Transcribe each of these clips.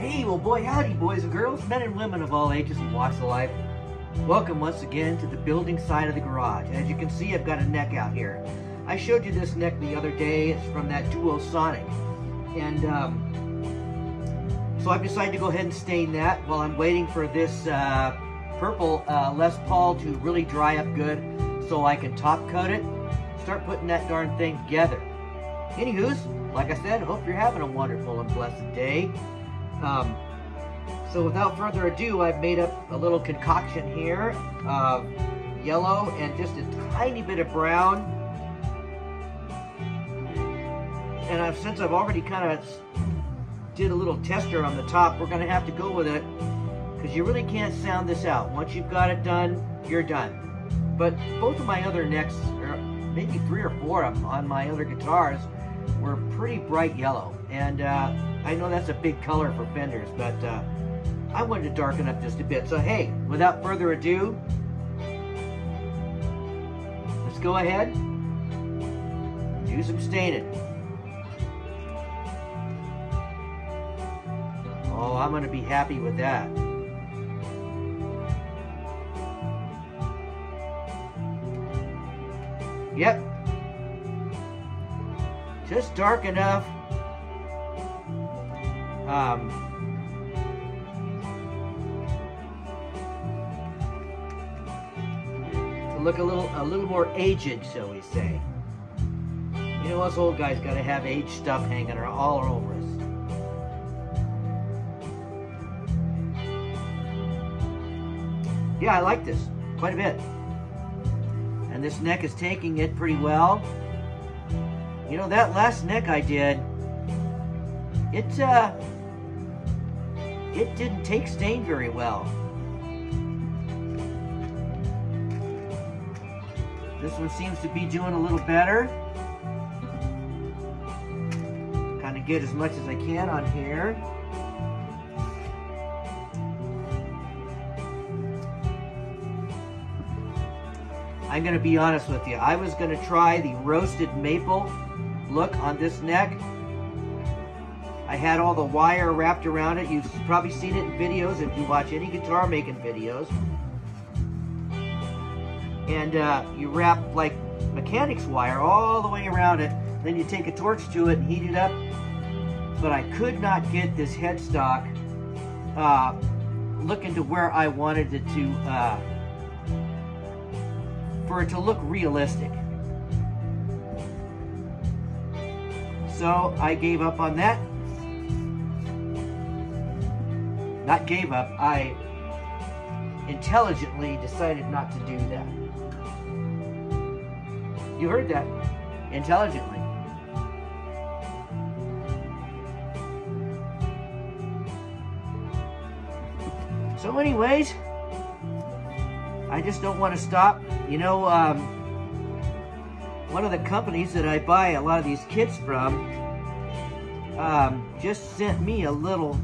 Hey, well, boy, howdy, boys and girls, men and women of all ages and walks of life. Welcome once again to the building side of the garage. As you can see, I've got a neck out here. I showed you this neck the other day. It's from that Duo Sonic. And um, so I've decided to go ahead and stain that while I'm waiting for this uh, purple uh, Les Paul to really dry up good so I can top coat it, start putting that darn thing together. Anywho's, like I said, hope you're having a wonderful and blessed day. Um, so without further ado, I've made up a little concoction here of yellow and just a tiny bit of brown. And I've, since I've already kind of did a little tester on the top, we're going to have to go with it because you really can't sound this out. Once you've got it done, you're done. But both of my other necks, or maybe three or four of them on my other guitars, were pretty bright yellow. And uh, I know that's a big color for Fenders, but uh, I wanted to darken up just a bit. So hey, without further ado, let's go ahead, do some staining. Oh, I'm going to be happy with that. Yep. Just dark enough um, to look a little a little more aged, shall we say. You know, us old guys got to have aged stuff hanging all over us. Yeah, I like this quite a bit. And this neck is taking it pretty well. You know, that last neck I did, it, uh, it didn't take stain very well. This one seems to be doing a little better. Kind of get as much as I can on here. I'm going to be honest with you. I was going to try the roasted maple look on this neck. I had all the wire wrapped around it. You've probably seen it in videos if you watch any guitar making videos. And uh, you wrap like mechanics wire all the way around it. Then you take a torch to it and heat it up. But I could not get this headstock uh, looking to where I wanted it to, uh, for it to look realistic. So I gave up on that not gave up, I intelligently decided not to do that. You heard that. Intelligently. So anyways, I just don't want to stop. You know, um, one of the companies that I buy a lot of these kits from um, just sent me a little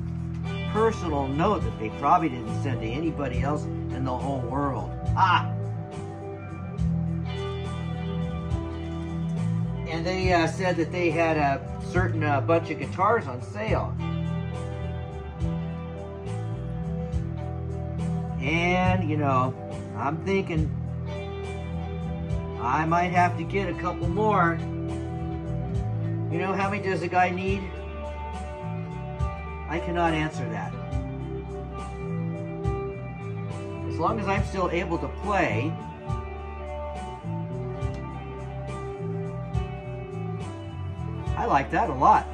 personal note that they probably didn't send to anybody else in the whole world. Ah! And they uh, said that they had a certain uh, bunch of guitars on sale. And, you know, I'm thinking I might have to get a couple more. You know how many does a guy need? I cannot answer that. As long as I'm still able to play, I like that a lot.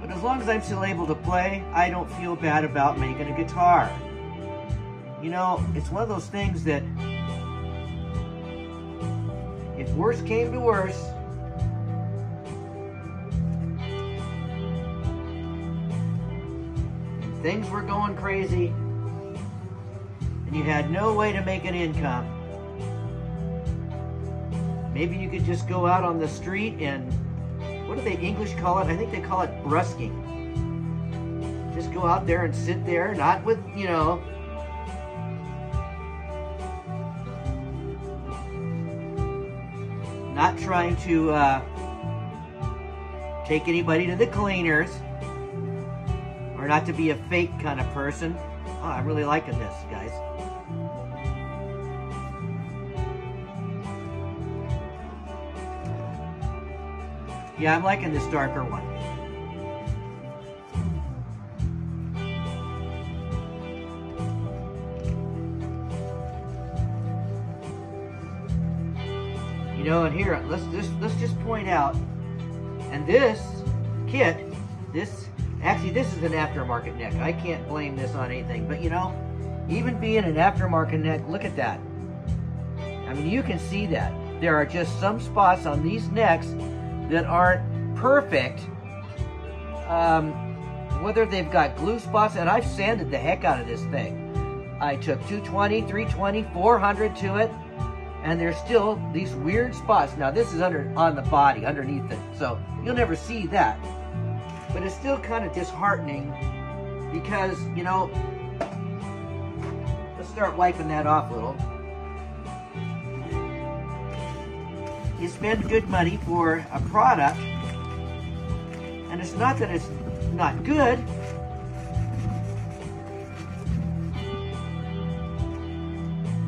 But as long as I'm still able to play, I don't feel bad about making a guitar. You know, it's one of those things that worse came to worse, things were going crazy, and you had no way to make an income, maybe you could just go out on the street and, what do they English call it? I think they call it brusking. Just go out there and sit there, not with, you know, not trying to uh, take anybody to the cleaners or not to be a fake kind of person. Oh, I'm really liking this, guys. Yeah, I'm liking this darker one. You know, and here, let's just let's just point out, and this kit, this actually this is an aftermarket neck. I can't blame this on anything, but you know, even being an aftermarket neck, look at that. I mean, you can see that there are just some spots on these necks that aren't perfect. Um, whether they've got glue spots, and I've sanded the heck out of this thing. I took 220, 320, 400 to it and there's still these weird spots. Now this is under on the body, underneath it, so you'll never see that. But it's still kind of disheartening because, you know, let's start wiping that off a little. You spend good money for a product, and it's not that it's not good,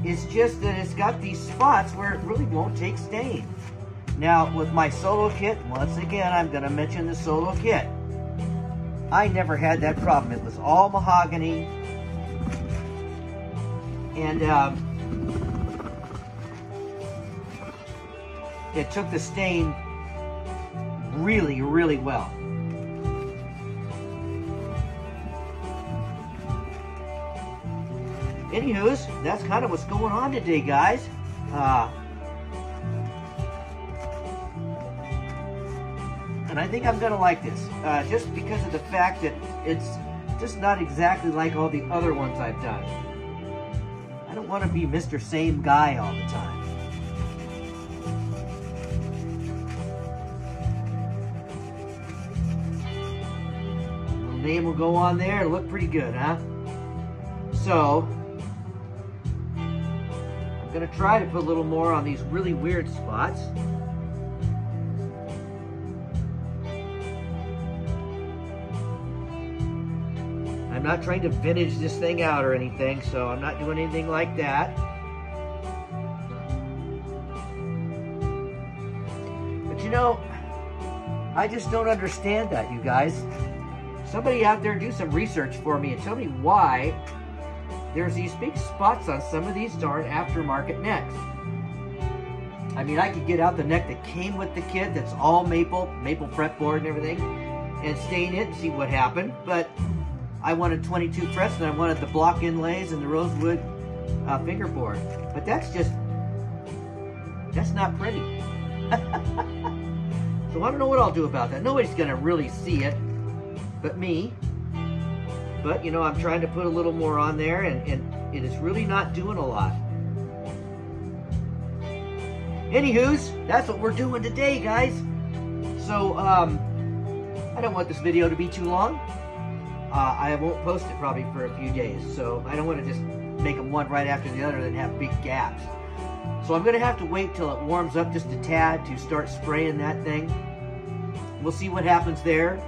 It's just that it's got these spots where it really won't take stain. Now, with my solo kit, once again, I'm going to mention the solo kit. I never had that problem. It was all mahogany. And um, it took the stain really, really well. Anywho's, that's kind of what's going on today, guys. Uh, and I think I'm to like this, uh, just because of the fact that it's just not exactly like all the other ones I've done. I don't want to be Mr. Same Guy all the time. Name will go on there. Look pretty good, huh? So, to try to put a little more on these really weird spots. I'm not trying to vintage this thing out or anything, so I'm not doing anything like that. But you know, I just don't understand that, you guys. Somebody out there do some research for me and tell me why there's these big spots on some of these darn aftermarket necks. I mean, I could get out the neck that came with the kit that's all maple, maple fretboard and everything, and stain it and see what happened. But I wanted 22 frets and I wanted the block inlays and the rosewood uh, fingerboard. But that's just, that's not pretty. so I don't know what I'll do about that. Nobody's going to really see it but me. But, you know, I'm trying to put a little more on there, and, and it is really not doing a lot. Anywho's, that's what we're doing today, guys. So, um, I don't want this video to be too long. Uh, I won't post it probably for a few days, so I don't want to just make them one right after the other and have big gaps. So I'm going to have to wait till it warms up just a tad to start spraying that thing. We'll see what happens there.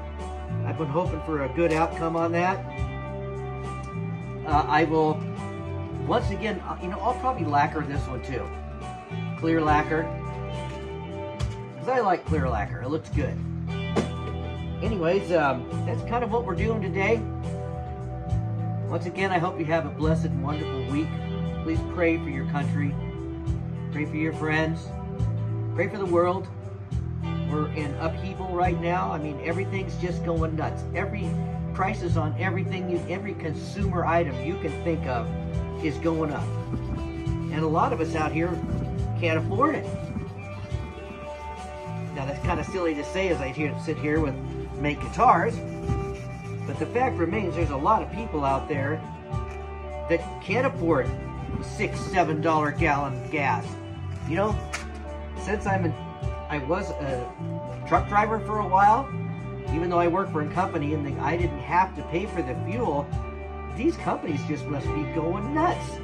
I've been hoping for a good outcome on that uh, I will, once again, uh, you know, I'll probably lacquer this one too. Clear lacquer. Because I like clear lacquer. It looks good. Anyways, um, that's kind of what we're doing today. Once again, I hope you have a blessed and wonderful week. Please pray for your country. Pray for your friends. Pray for the world. We're in upheaval right now. I mean, everything's just going nuts. Every prices on everything, you, every consumer item you can think of is going up. And a lot of us out here can't afford it. Now that's kind of silly to say as I sit here with make guitars, but the fact remains there's a lot of people out there that can't afford six, seven dollar gallon gas. You know, since I'm an, I was a truck driver for a while, even though I work for a company and the, I didn't have to pay for the fuel, these companies just must be going nuts.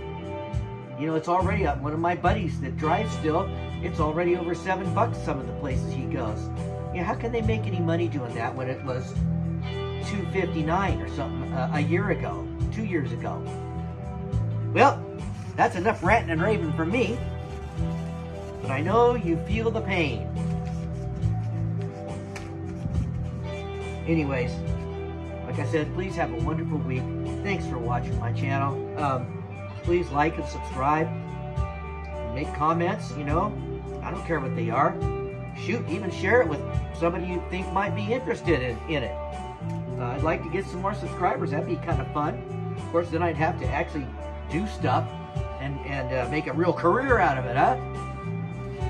You know, it's already up. One of my buddies that drives still, it's already over seven bucks some of the places he goes. Yeah, how can they make any money doing that when it was 259 or something uh, a year ago, two years ago? Well, that's enough ranting and raving for me. But I know you feel the pain. Anyways, like I said, please have a wonderful week. Thanks for watching my channel. Um, please like and subscribe. Make comments, you know. I don't care what they are. Shoot, even share it with somebody you think might be interested in, in it. Uh, I'd like to get some more subscribers. That'd be kind of fun. Of course, then I'd have to actually do stuff and, and uh, make a real career out of it, huh?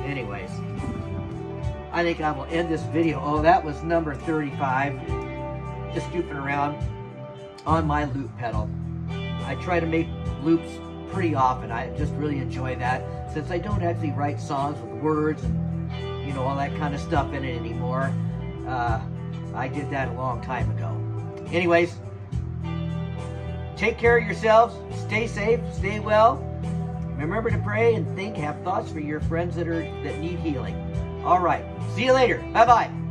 Anyways, I think I will end this video. Oh, that was number 35. Just goofing around on my loop pedal. I try to make loops pretty often. I just really enjoy that since I don't actually write songs with words and you know all that kind of stuff in it anymore. Uh, I did that a long time ago. Anyways, take care of yourselves. Stay safe. Stay well. Remember to pray and think. Have thoughts for your friends that are that need healing. All right. See you later. Bye bye.